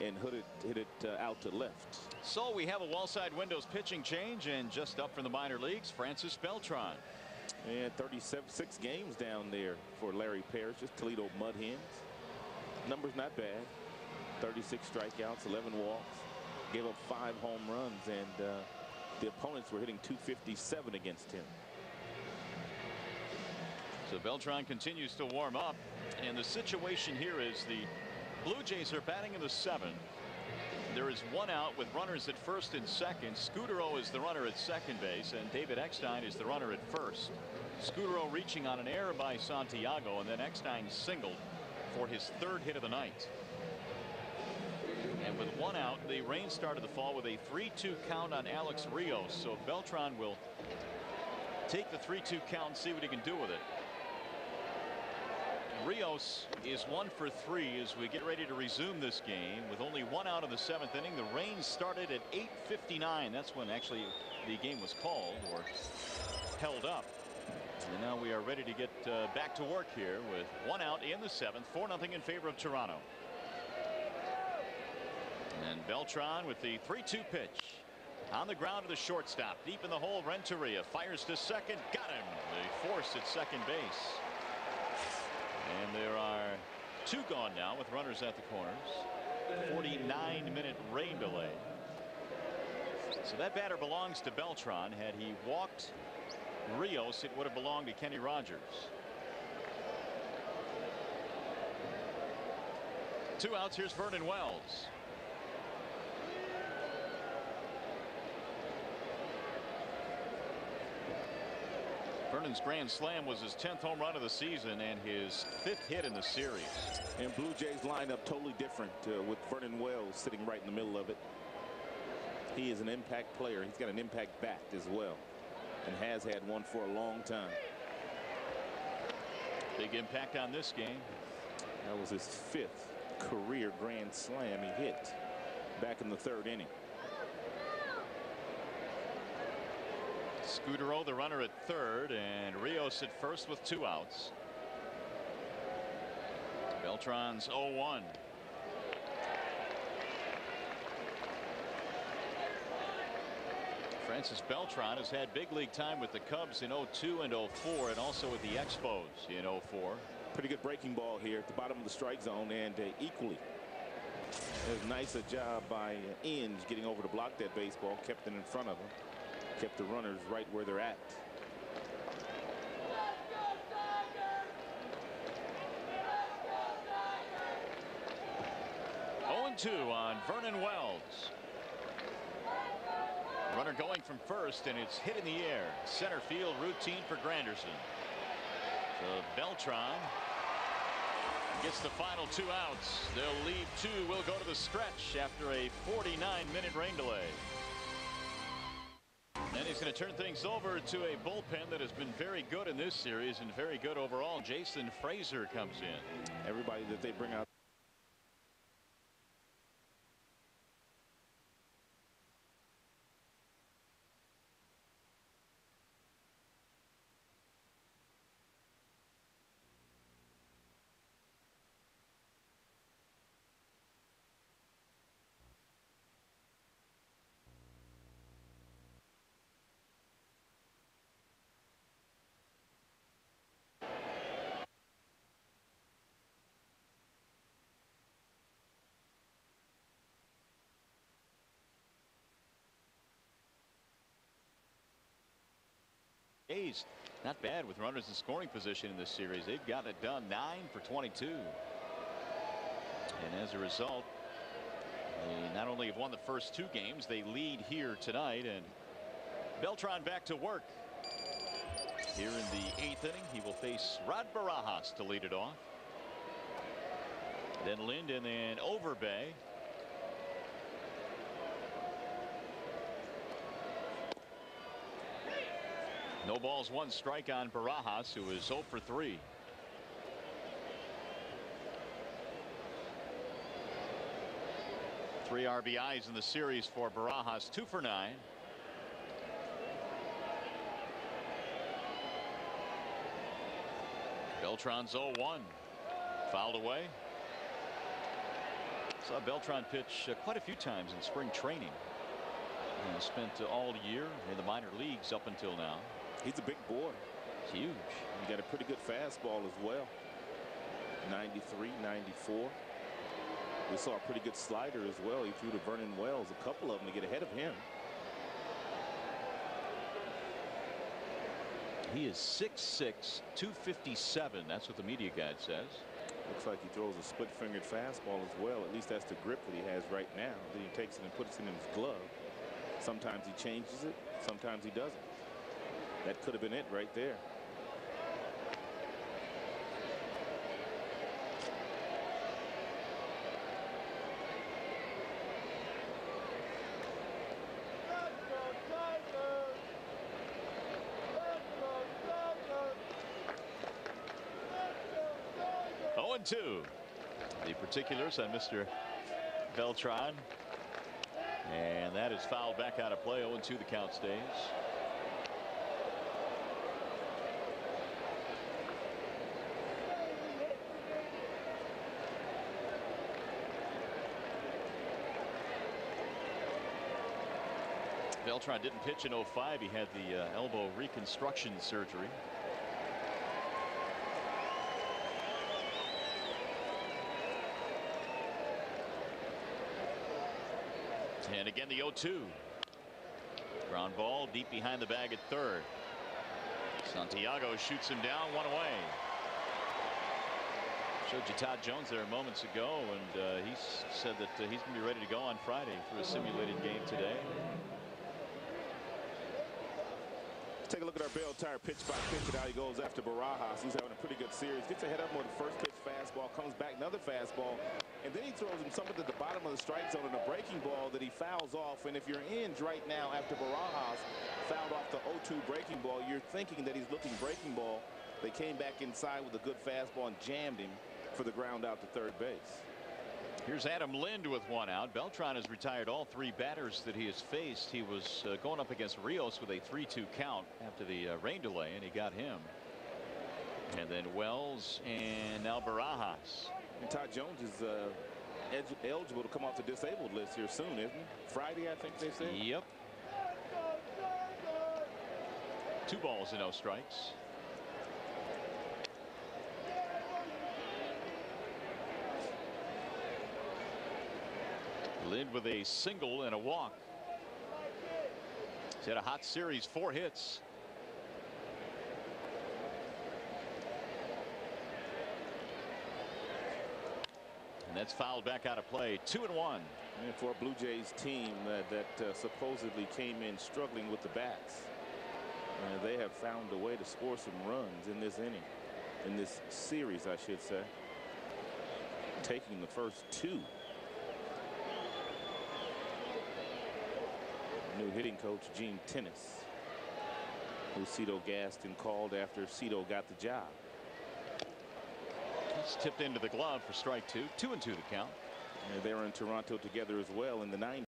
and hit it, hit it uh, out to left. So we have a wallside windows pitching change and just up from the minor leagues Francis Beltran. And 36 games down there for Larry Parrish just Toledo Mud Hens. Numbers not bad. 36 strikeouts 11 walks gave up five home runs and uh, the opponents were hitting 257 against him. So Beltran continues to warm up and the situation here is the Blue Jays are batting in the seventh. There is one out with runners at first and second. Scutaro is the runner at second base and David Eckstein is the runner at first. Scutaro reaching on an error by Santiago and then Eckstein singled for his third hit of the night. And with one out the rain started the fall with a 3-2 count on Alex Rios. So Beltran will take the 3-2 count and see what he can do with it. Rios is one for three as we get ready to resume this game with only one out of the seventh inning. The rain started at 8:59. That's when actually the game was called or held up. And now we are ready to get uh, back to work here with one out in the seventh, 4 nothing in favor of Toronto. And Beltran with the 3-2 pitch on the ground to the shortstop deep in the hole. Renteria fires to second. Got him. The force at second base. And there are two gone now with runners at the corners. 49 minute rain delay. So that batter belongs to Beltran. Had he walked Rios, it would have belonged to Kenny Rogers. Two outs. Here's Vernon Wells. Vernon's grand slam was his 10th home run of the season and his fifth hit in the series. And Blue Jays lineup totally different uh, with Vernon Wells sitting right in the middle of it. He is an impact player. He's got an impact bat as well and has had one for a long time. Big impact on this game. That was his fifth career grand slam he hit back in the third inning. Scutaro the runner at third and Rios at first with two outs. Beltran's 0-1. Francis Beltran has had big league time with the Cubs in 02 and 04 and also with the Expos in 04. Pretty good breaking ball here at the bottom of the strike zone and uh, equally as nice a job by uh, Inge getting over to block that baseball kept it in front of him kept the runners right where they're at. Oh 2 on Vernon Wells. Runner going from first and it's hit in the air. Center field routine for Granderson. So Beltran gets the final two outs. They'll leave two. We'll go to the stretch after a 49 minute rain delay. And he's going to turn things over to a bullpen that has been very good in this series and very good overall. Jason Frasor comes in. Everybody that they bring out A's not bad with runners in scoring position in this series. They've gotten it done 9 for 22. And as a result they not only have won the first two games they lead here tonight and Beltran back to work. Here in the eighth inning he will face Rod Barajas to lead it off. Then Linden and Overbay No balls one strike on Barajas who is 0 for 3. Three RBIs in the series for Barajas 2 for 9. Beltran's 0 1 fouled away. Saw Beltran pitch uh, quite a few times in spring training. And spent uh, all year in the minor leagues up until now. He's a big boy. Huge. He got a pretty good fastball as well. 93, 94. We saw a pretty good slider as well. He threw to Vernon Wells, a couple of them to get ahead of him. He is 6'6", 257. That's what the media guide says. Looks like he throws a split-fingered fastball as well. At least that's the grip that he has right now. Then he takes it and puts it in his glove. Sometimes he changes it. Sometimes he doesn't. That could have been it right there. Oh 2. The particulars on Mr. Beltran. And that is fouled back out of play. 0 2 the count stays. Beltran didn't pitch in 05. He had the uh, elbow reconstruction surgery. And again the 0-2. Ground ball deep behind the bag at third. Santiago shoots him down one away. Showed you Todd Jones there moments ago and uh, he said that uh, he's going to be ready to go on Friday for a simulated game today. Take a look at our Belle Tire pitch by pitch and how he goes after Barajas, who's having a pretty good series. Gets ahead of him with the first pitch fastball, comes back another fastball, and then he throws him something at the bottom of the strike zone and a breaking ball that he fouls off. And if you're in right now after Barajas fouled off the 0-2 breaking ball, you're thinking that he's looking breaking ball. They came back inside with a good fastball and jammed him for the ground out to third base. Here's Adam Lind with one out. Beltran has retired all three batters that he has faced. He was uh, going up against Rios with a 3-2 count after the uh, rain delay, and he got him. And then Wells and now Barajas. And Todd Jones is uh, eligible to come off the disabled list here soon, isn't he? Friday, I think they said. Yep. Two balls and no strikes. Lind with a single and a walk. He's had a hot series, four hits. And that's fouled back out of play. Two and one. And for a Blue Jays team that, that uh, supposedly came in struggling with the bats, uh, they have found a way to score some runs in this inning, in this series, I should say. Taking the first two. New hitting coach Gene Tenace, who Cito Gaston called after Cito got the job. It's tipped into the glove for strike two. Two and two to count. And they were in Toronto together as well in the 90s.